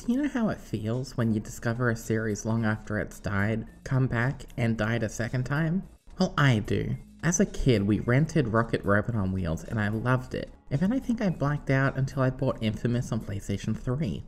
Do you know how it feels when you discover a series long after it's died, come back, and died a second time? Well, I do. As a kid, we rented Rocket Robot on Wheels and I loved it. And then I think I blacked out until I bought Infamous on PlayStation 3.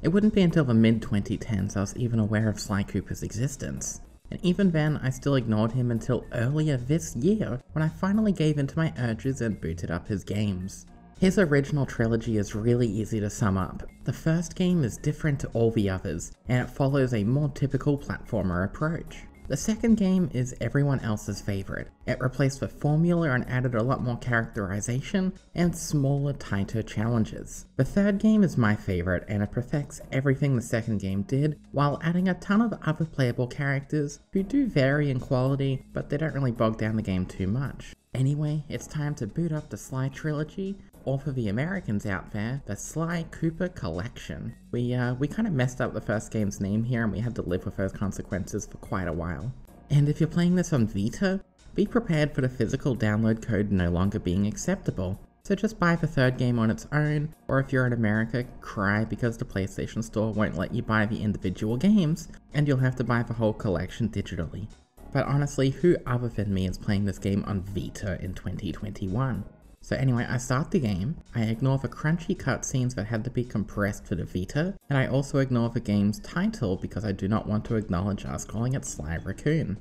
It wouldn't be until the mid 2010s I was even aware of Sly Cooper's existence. And even then, I still ignored him until earlier this year when I finally gave in to my urges and booted up his games. His original trilogy is really easy to sum up. The first game is different to all the others, and it follows a more typical platformer approach. The second game is everyone else's favourite. It replaced the formula and added a lot more characterization and smaller, tighter challenges. The third game is my favourite and it perfects everything the second game did while adding a ton of other playable characters who do vary in quality but they don't really bog down the game too much. Anyway, it's time to boot up the Sly trilogy or for the Americans out there, the Sly Cooper Collection. We, uh, we kind of messed up the first game's name here and we had to live with those consequences for quite a while. And if you're playing this on Vita, be prepared for the physical download code no longer being acceptable. So just buy the third game on its own, or if you're in America, cry because the PlayStation Store won't let you buy the individual games, and you'll have to buy the whole collection digitally. But honestly, who other than me is playing this game on Vita in 2021? So anyway, I start the game, I ignore the crunchy cutscenes that had to be compressed for the Vita, and I also ignore the game's title because I do not want to acknowledge us calling it Sly Raccoon.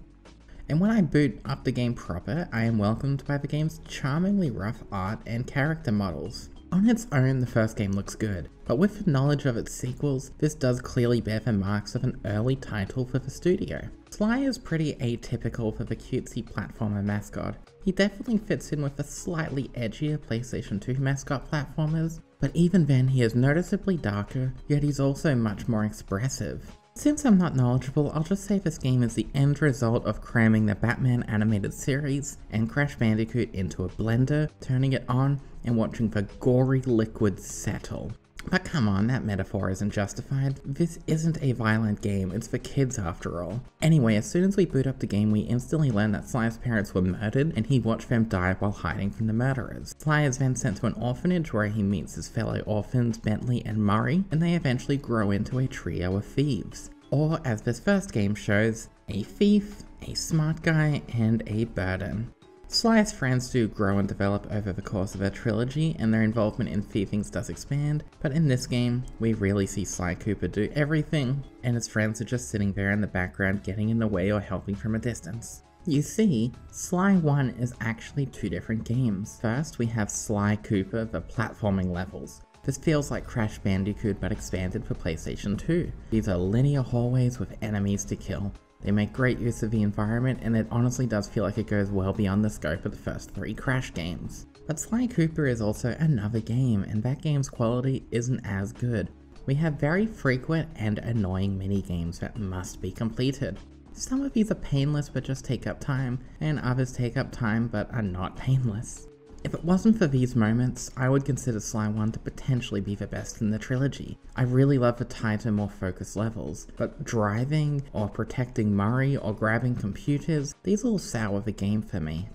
And when I boot up the game proper, I am welcomed by the game's charmingly rough art and character models. On its own, the first game looks good, but with the knowledge of its sequels, this does clearly bear the marks of an early title for the studio. Sly is pretty atypical for the cutesy platformer mascot. He definitely fits in with the slightly edgier PlayStation 2 mascot platformers, but even then he is noticeably darker, yet he's also much more expressive. Since I'm not knowledgeable, I'll just say this game is the end result of cramming the Batman animated series and Crash Bandicoot into a blender, turning it on, and watching the gory liquid settle. But come on, that metaphor isn't justified. This isn't a violent game, it's for kids after all. Anyway, as soon as we boot up the game, we instantly learn that Sly's parents were murdered and he watched them die while hiding from the murderers. Sly is then sent to an orphanage where he meets his fellow orphans Bentley and Murray, and they eventually grow into a trio of thieves. Or, as this first game shows, a thief, a smart guy, and a burden. Sly's friends do grow and develop over the course of their trilogy, and their involvement in thievings does expand, but in this game, we really see Sly Cooper do everything, and his friends are just sitting there in the background getting in the way or helping from a distance. You see, Sly 1 is actually two different games. First, we have Sly Cooper, the platforming levels. This feels like Crash Bandicoot but expanded for PlayStation 2. These are linear hallways with enemies to kill. They make great use of the environment and it honestly does feel like it goes well beyond the scope of the first three Crash games. But Sly Cooper is also another game and that game's quality isn't as good. We have very frequent and annoying mini games that must be completed. Some of these are painless but just take up time, and others take up time but are not painless. If it wasn't for these moments, I would consider Sly 1 to potentially be the best in the trilogy. I really love the tighter, more focused levels, but driving, or protecting Murray, or grabbing computers, these all sour the game for me.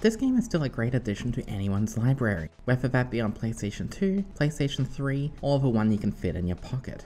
This game is still a great addition to anyone's library, whether that be on PlayStation 2, PlayStation 3, or the one you can fit in your pocket.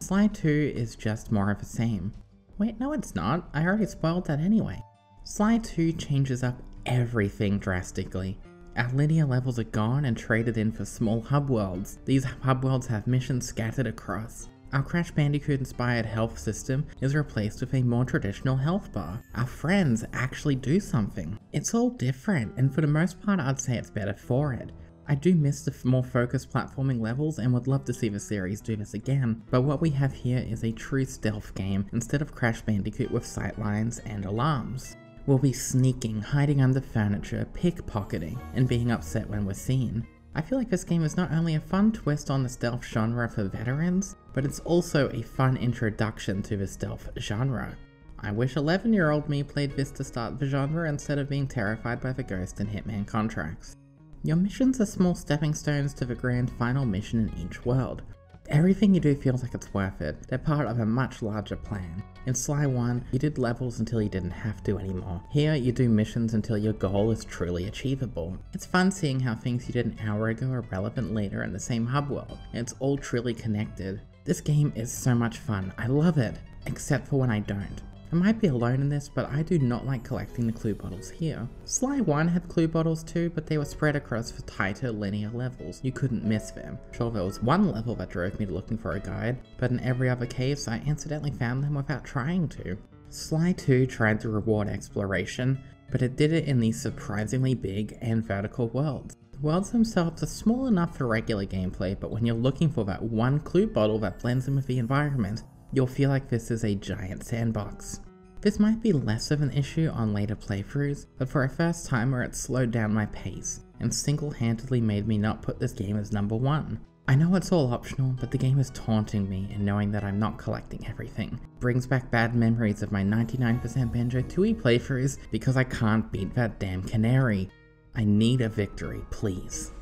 Sly 2 is just more of the same. Wait, no it's not, I already spoiled that anyway. Sly 2 changes up everything drastically. Our linear levels are gone and traded in for small hub worlds. These hub worlds have missions scattered across. Our Crash Bandicoot inspired health system is replaced with a more traditional health bar. Our friends actually do something. It's all different, and for the most part, I'd say it's better for it. I do miss the more focused platforming levels and would love to see the series do this again, but what we have here is a true stealth game instead of Crash Bandicoot with sightlines and alarms. We'll be sneaking, hiding under furniture, pickpocketing, and being upset when we're seen. I feel like this game is not only a fun twist on the stealth genre for veterans, but it's also a fun introduction to the stealth genre. I wish 11 year old me played this to start the genre instead of being terrified by the Ghost and Hitman contracts. Your missions are small stepping stones to the grand final mission in each world, Everything you do feels like it's worth it. They're part of a much larger plan. In Sly 1, you did levels until you didn't have to anymore. Here, you do missions until your goal is truly achievable. It's fun seeing how things you did an hour ago are relevant later in the same hub world, and it's all truly connected. This game is so much fun, I love it, except for when I don't. I might be alone in this, but I do not like collecting the clue bottles here. Sly 1 had clue bottles too, but they were spread across for tighter linear levels. You couldn't miss them. Sure, there was one level that drove me to looking for a guide, but in every other case, I incidentally found them without trying to. Sly 2 tried to reward exploration, but it did it in these surprisingly big and vertical worlds. The worlds themselves are small enough for regular gameplay, but when you're looking for that one clue bottle that blends in with the environment, you'll feel like this is a giant sandbox. This might be less of an issue on later playthroughs, but for a first timer it slowed down my pace, and single-handedly made me not put this game as number one. I know it's all optional, but the game is taunting me and knowing that I'm not collecting everything. Brings back bad memories of my 99% Banjo-Tooie playthroughs because I can't beat that damn canary. I need a victory, please.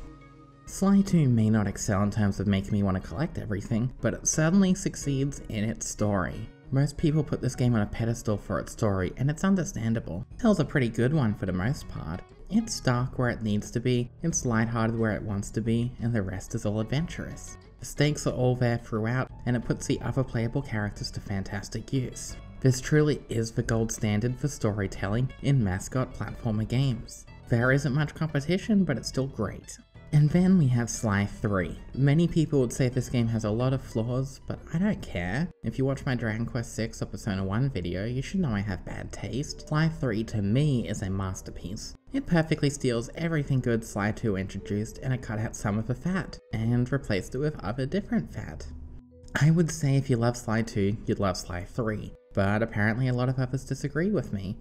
Sly 2 may not excel in terms of making me want to collect everything, but it certainly succeeds in its story. Most people put this game on a pedestal for its story, and it's understandable. It tells a pretty good one for the most part. It's dark where it needs to be, it's lighthearted where it wants to be, and the rest is all adventurous. The stakes are all there throughout, and it puts the other playable characters to fantastic use. This truly is the gold standard for storytelling in mascot platformer games. There isn't much competition, but it's still great. And then we have Sly 3. Many people would say this game has a lot of flaws, but I don't care. If you watch my Dragon Quest VI or Persona 1 video, you should know I have bad taste. Sly 3 to me is a masterpiece. It perfectly steals everything good Sly 2 introduced and it cut out some of the fat, and replaced it with other different fat. I would say if you love Sly 2, you'd love Sly 3, but apparently a lot of others disagree with me.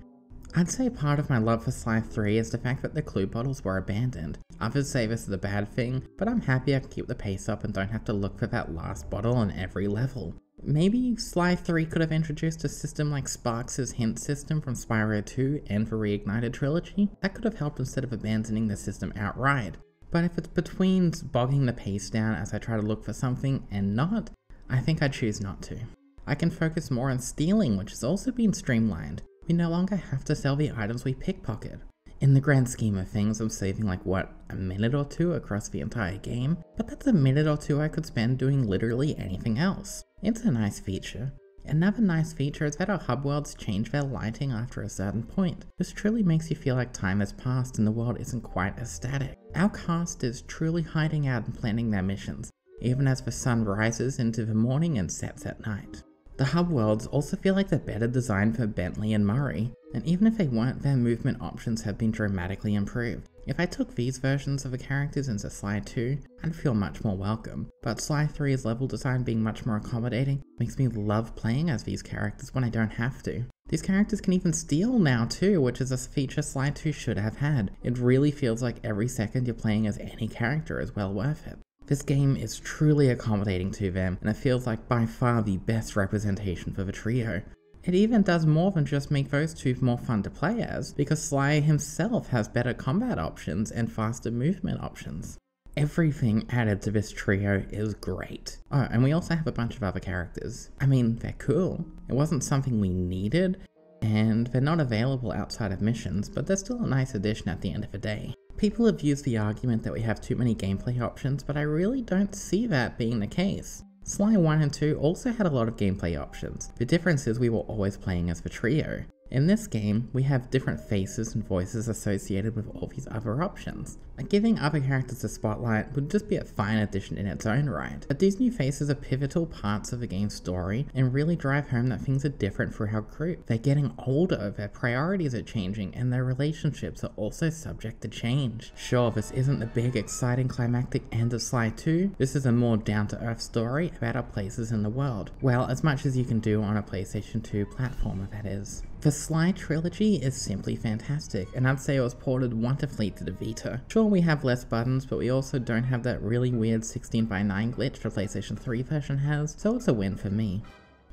I'd say part of my love for Sly 3 is the fact that the clue bottles were abandoned. Others say this is a bad thing, but I'm happy I can keep the pace up and don't have to look for that last bottle on every level. Maybe Sly 3 could have introduced a system like Sparx' hint system from Spyro 2 and the Reignited trilogy. That could have helped instead of abandoning the system outright. But if it's between bogging the pace down as I try to look for something and not, I think I'd choose not to. I can focus more on stealing, which has also been streamlined we no longer have to sell the items we pickpocket. In the grand scheme of things, I'm saving like what, a minute or two across the entire game, but that's a minute or two I could spend doing literally anything else. It's a nice feature. Another nice feature is that our hub worlds change their lighting after a certain point. This truly makes you feel like time has passed and the world isn't quite as static. Our cast is truly hiding out and planning their missions, even as the sun rises into the morning and sets at night. The hub worlds also feel like they're better designed for Bentley and Murray, and even if they weren't, their movement options have been dramatically improved. If I took these versions of the characters into Sly 2, I'd feel much more welcome, but Sly 3's level design being much more accommodating makes me love playing as these characters when I don't have to. These characters can even steal now too, which is a feature Sly 2 should have had. It really feels like every second you're playing as any character is well worth it. This game is truly accommodating to them, and it feels like by far the best representation for the trio. It even does more than just make those two more fun to play as, because Sly himself has better combat options and faster movement options. Everything added to this trio is great. Oh, and we also have a bunch of other characters. I mean, they're cool. It wasn't something we needed, and they're not available outside of missions, but they're still a nice addition at the end of the day. People have used the argument that we have too many gameplay options, but I really don't see that being the case. Sly 1 and 2 also had a lot of gameplay options. The difference is we were always playing as the trio. In this game, we have different faces and voices associated with all these other options. Giving other characters a spotlight would just be a fine addition in its own right, but these new faces are pivotal parts of the game's story and really drive home that things are different for our group. They're getting older, their priorities are changing, and their relationships are also subject to change. Sure, this isn't the big, exciting, climactic end of Sly 2, this is a more down-to-earth story about our places in the world. Well, as much as you can do on a PlayStation 2 platformer, that is. The Sly trilogy is simply fantastic, and I'd say it was ported wonderfully to the Vita. Sure, we have less buttons, but we also don't have that really weird 16 by 9 glitch the PlayStation 3 version has, so it's a win for me.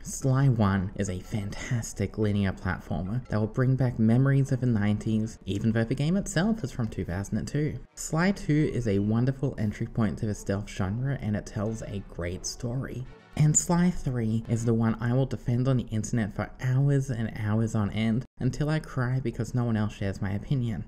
Sly 1 is a fantastic linear platformer that will bring back memories of the 90s, even though the game itself is from 2002. Sly 2 is a wonderful entry point to the stealth genre and it tells a great story. And Sly 3 is the one I will defend on the internet for hours and hours on end until I cry because no one else shares my opinion.